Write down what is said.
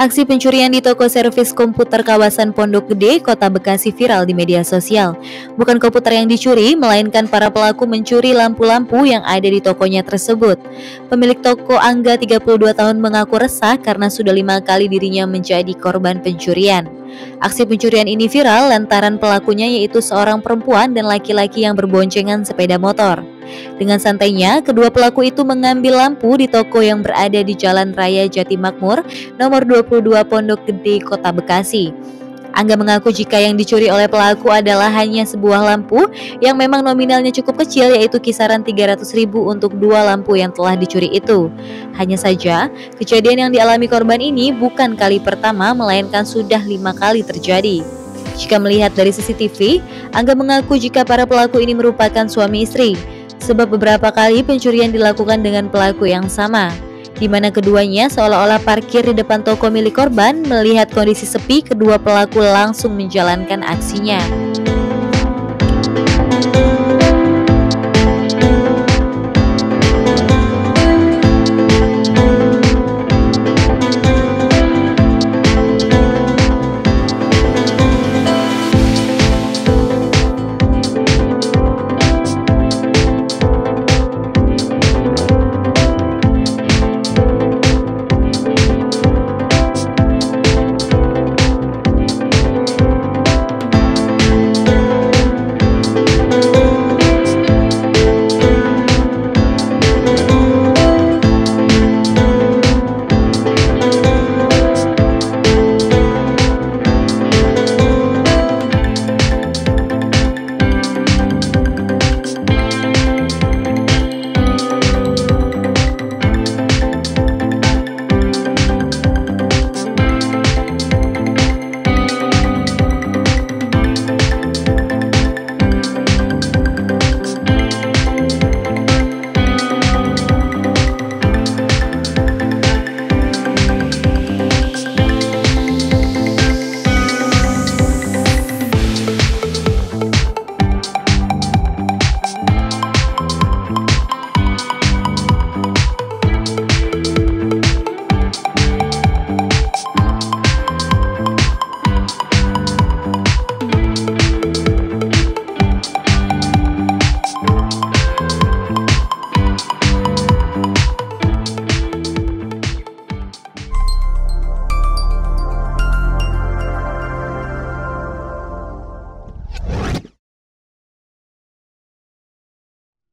Aksi pencurian di toko servis komputer kawasan Pondok Gede, Kota Bekasi viral di media sosial. Bukan komputer yang dicuri, melainkan para pelaku mencuri lampu-lampu yang ada di tokonya tersebut. Pemilik toko Angga 32 tahun mengaku resah karena sudah lima kali dirinya menjadi korban pencurian. Aksi pencurian ini viral lantaran pelakunya yaitu seorang perempuan dan laki-laki yang berboncengan sepeda motor. Dengan santainya, kedua pelaku itu mengambil lampu di toko yang berada di Jalan Raya Jati Makmur, nomor 22 Pondok Gede, Kota Bekasi. Angga mengaku jika yang dicuri oleh pelaku adalah hanya sebuah lampu yang memang nominalnya cukup kecil yaitu kisaran 300 ribu untuk dua lampu yang telah dicuri itu. Hanya saja, kejadian yang dialami korban ini bukan kali pertama melainkan sudah lima kali terjadi. Jika melihat dari CCTV, Angga mengaku jika para pelaku ini merupakan suami istri sebab beberapa kali pencurian dilakukan dengan pelaku yang sama, di mana keduanya seolah-olah parkir di depan toko milik korban. Melihat kondisi sepi, kedua pelaku langsung menjalankan aksinya.